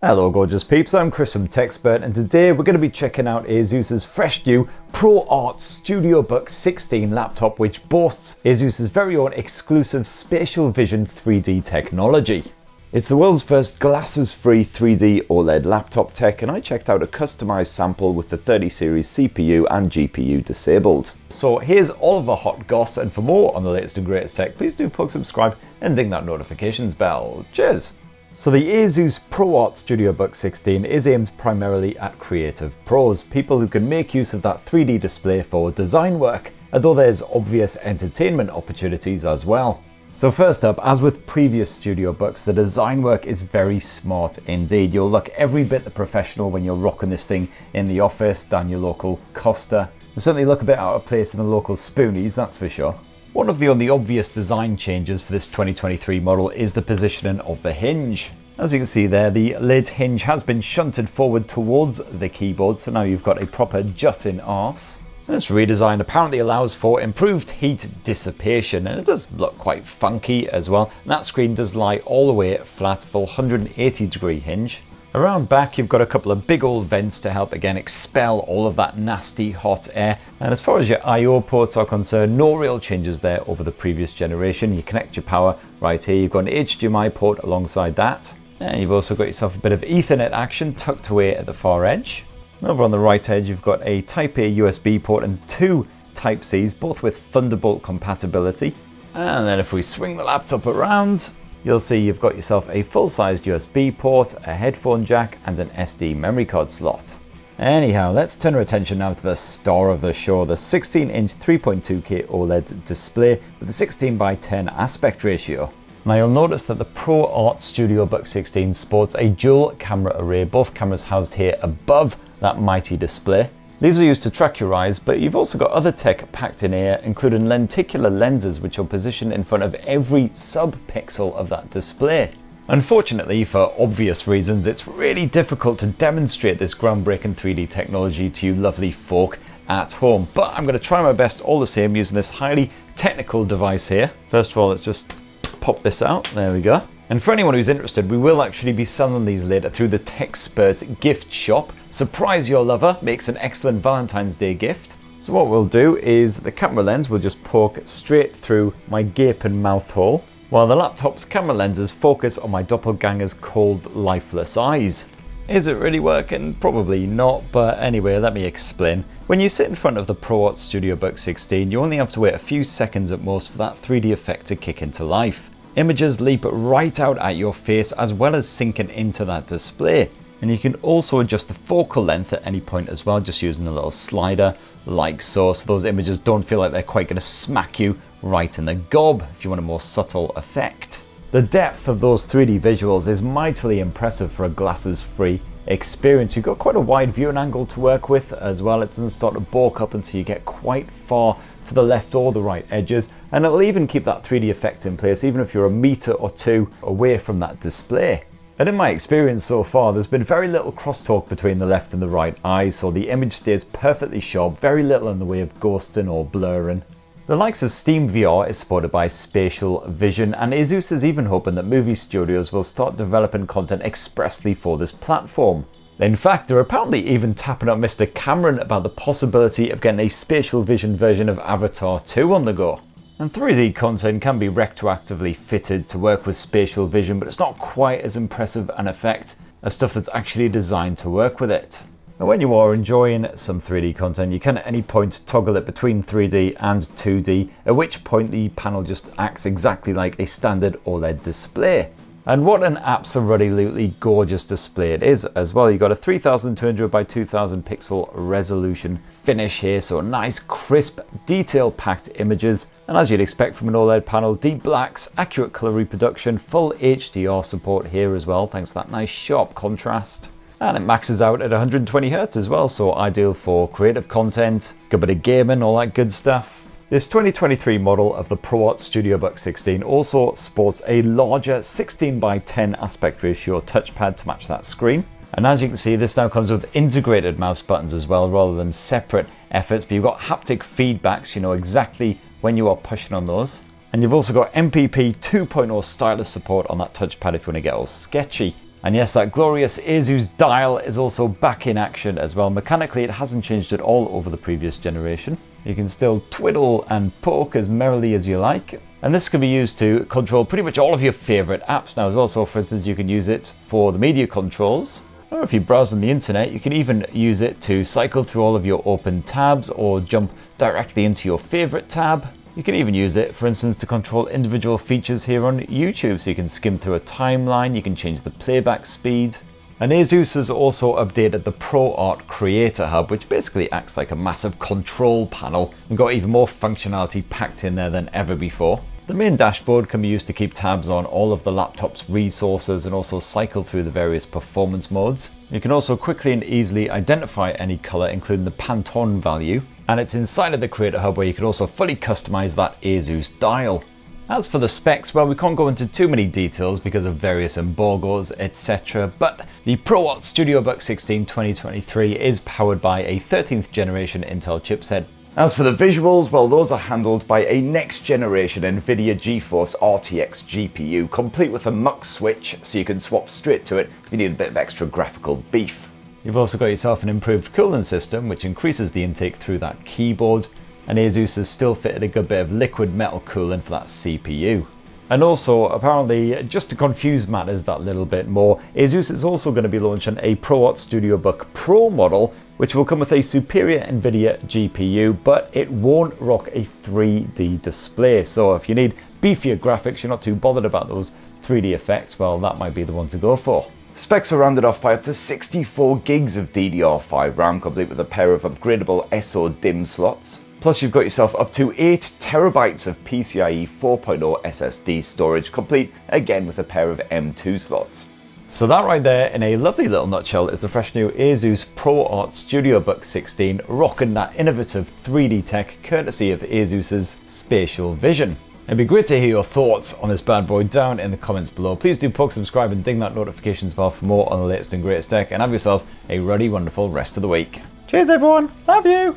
Hello gorgeous peeps, I'm Chris from Tech Spurt and today we're going to be checking out ASUS's fresh new ProArt StudioBook 16 laptop which boasts ASUS's very own exclusive Spatial Vision 3D technology. It's the world's first glasses-free 3D OLED laptop tech and I checked out a customized sample with the 30 series CPU and GPU disabled. So here's the hot goss and for more on the latest and greatest tech please do plug subscribe and ding that notifications bell. Cheers! So the Asus ProArt StudioBook 16 is aimed primarily at creative pros, people who can make use of that 3D display for design work, although there's obvious entertainment opportunities as well. So first up, as with previous studio books, the design work is very smart indeed. You'll look every bit the professional when you're rocking this thing in the office, down your local Costa. You'll certainly look a bit out of place in the local Spoonies, that's for sure. One of the only obvious design changes for this 2023 model is the positioning of the hinge. As you can see there, the lid hinge has been shunted forward towards the keyboard, so now you've got a proper jutting arse. This redesign apparently allows for improved heat dissipation and it does look quite funky as well. That screen does lie all the way flat, full 180 degree hinge. Around back you've got a couple of big old vents to help again expel all of that nasty hot air and as far as your I.O. ports are concerned no real changes there over the previous generation. You connect your power right here, you've got an HDMI port alongside that and you've also got yourself a bit of Ethernet action tucked away at the far edge. Over on the right edge you've got a Type A USB port and two Type Cs both with Thunderbolt compatibility and then if we swing the laptop around you'll see you've got yourself a full-sized USB port, a headphone jack and an SD memory card slot. Anyhow, let's turn our attention now to the star of the show, the 16-inch 3.2K OLED display with the 16 by 10 aspect ratio. Now you'll notice that the ProArt StudioBook 16 sports a dual camera array, both cameras housed here above that mighty display. These are used to track your eyes, but you've also got other tech packed in here, including lenticular lenses which are positioned in front of every sub-pixel of that display. Unfortunately, for obvious reasons, it's really difficult to demonstrate this groundbreaking 3D technology to you lovely folk at home, but I'm going to try my best all the same using this highly technical device here. First of all, let's just pop this out, there we go. And for anyone who's interested, we will actually be selling these later through the Tech Spurt gift shop. Surprise your lover makes an excellent Valentine's Day gift. So what we'll do is the camera lens will just poke straight through my gaping mouth hole, while the laptop's camera lenses focus on my doppelganger's cold, lifeless eyes. Is it really working? Probably not, but anyway, let me explain. When you sit in front of the ProArt Studio Book 16, you only have to wait a few seconds at most for that 3D effect to kick into life. Images leap right out at your face as well as sinking into that display. And you can also adjust the focal length at any point as well, just using a little slider like so, so those images don't feel like they're quite to smack you right in the gob if you want a more subtle effect. The depth of those 3D visuals is mightily impressive for a glasses-free experience. You've got quite a wide viewing angle to work with as well. It doesn't start to bulk up until you get quite far to the left or the right edges. And it'll even keep that 3D effect in place even if you're a meter or two away from that display. And in my experience so far, there's been very little crosstalk between the left and the right eye, so the image stays perfectly sharp, very little in the way of ghosting or blurring. The likes of Steam VR is supported by Spatial Vision, and Asus is even hoping that movie studios will start developing content expressly for this platform. In fact, they're apparently even tapping up Mr. Cameron about the possibility of getting a Spatial Vision version of Avatar 2 on the go. And 3D content can be retroactively fitted to work with Spatial Vision, but it's not quite as impressive an effect as stuff that's actually designed to work with it. And when you are enjoying some 3D content, you can at any point toggle it between 3D and 2D, at which point the panel just acts exactly like a standard OLED display. And what an absolutely gorgeous display it is as well. You've got a 3200 by 2000 pixel resolution finish here, so nice, crisp, detail-packed images. And as you'd expect from an OLED panel, deep blacks, accurate color reproduction, full HDR support here as well, thanks to that nice sharp contrast and it maxes out at 120 Hz as well, so ideal for creative content, good bit of gaming, all that good stuff. This 2023 model of the ProArt StudioBook 16 also sports a larger 16 by 10 aspect ratio touchpad to match that screen. And as you can see, this now comes with integrated mouse buttons as well, rather than separate efforts, but you've got haptic feedback, so you know exactly when you are pushing on those. And you've also got MPP 2.0 stylus support on that touchpad if you want to get all sketchy. And yes, that glorious ASUS dial is also back in action as well. Mechanically, it hasn't changed at all over the previous generation. You can still twiddle and poke as merrily as you like. And this can be used to control pretty much all of your favorite apps now as well. So for instance, you can use it for the media controls. Or if you browse on the internet, you can even use it to cycle through all of your open tabs or jump directly into your favorite tab. You can even use it, for instance, to control individual features here on YouTube. So you can skim through a timeline, you can change the playback speed. And ASUS has also updated the ProArt Creator Hub, which basically acts like a massive control panel and got even more functionality packed in there than ever before. The main dashboard can be used to keep tabs on all of the laptop's resources and also cycle through the various performance modes. You can also quickly and easily identify any color, including the Pantone value, and it's inside of the Creator Hub where you can also fully customize that ASUS dial. As for the specs, well, we can't go into too many details because of various embargoes, etc. But the ProArt StudioBook 16 2023 is powered by a 13th generation Intel chipset. As for the visuals, well, those are handled by a next generation NVIDIA GeForce RTX GPU, complete with a mux switch so you can swap straight to it if you need a bit of extra graphical beef. You've also got yourself an improved cooling system, which increases the intake through that keyboard, and Asus has still fitted a good bit of liquid metal cooling for that CPU. And also, apparently, just to confuse matters that little bit more, Asus is also going to be launching a ProArt StudioBook Pro model, which will come with a superior NVIDIA GPU, but it won't rock a 3D display. So if you need beefier graphics, you're not too bothered about those 3D effects, well, that might be the one to go for. Specs are rounded off by up to 64 gigs of DDR5 RAM, complete with a pair of upgradable SO DIMM slots. Plus you've got yourself up to 8 terabytes of PCIe 4.0 SSD storage, complete again with a pair of M2 slots. So that right there, in a lovely little nutshell, is the fresh new ASUS ProArt StudioBook 16, rocking that innovative 3D tech courtesy of ASUS's Spatial Vision. It'd be great to hear your thoughts on this bad boy down in the comments below. Please do poke, subscribe and ding that notifications bell for more on the latest and greatest tech and have yourselves a ruddy wonderful rest of the week. Cheers everyone, love you!